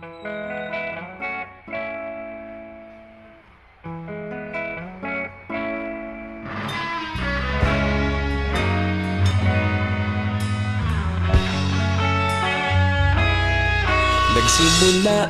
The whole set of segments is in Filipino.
Nagsimula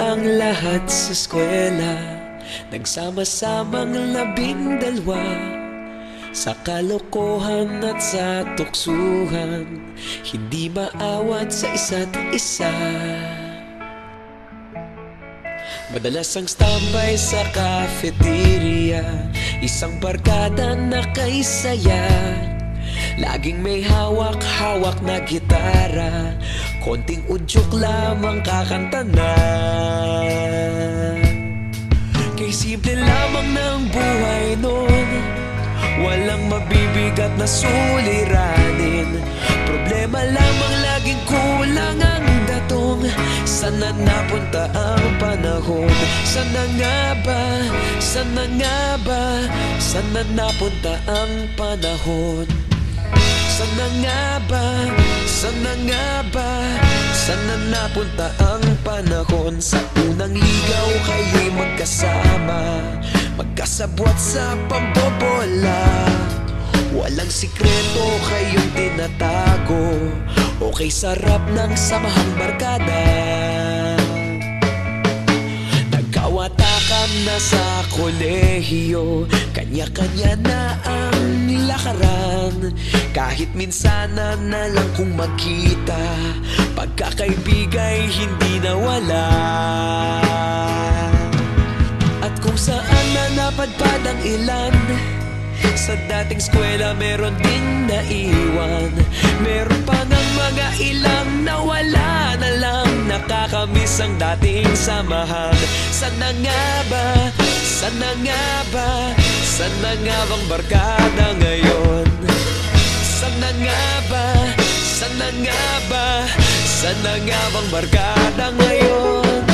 ang lahat sa eskwela. Nagsama-samang labing dalwa Sa kalokohan at sa tuksuhan. Hindi maawat sa isa't isa Madalas ang standby sa cafeteria. Isang barkada na kay saya. Laging may hawak-hawak na gitara. Konting udyok lamang kakanta na. Kay simple lamang ng buhay nun. Walang mabibigat na suliranin. Problema lamang laging kulang ang datong. Sana napunta ang panahon Sana nga ba, sana nga ba? Sana napunta ang panahon? Sana nga ba, sana nga ba? Sana napunta ang panahon? Sa unang ligaw kayo'y magkasama Magkasabwat sa pambobola. Walang sikreto kayong tinatago Okay sarap ng samahang barkada Nagkawatakan na sa kolehiyo Kanya-kanya na ang lakaran Kahit minsan na lang kung magkita Pagkakaibigay hindi nawala. At kung saan na napadpad ang ilan Sa dating eskwela meron ding naiwan. Meron pa ng mga ilang nawala na lang. Nakakamiss ang dating samahan. Sana nga ba, sana nga ba Sana nga bang barkada ngayon? Sana nga ba, sana nga ba Sana nga bang barkada ngayon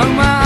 Kaibigan Namang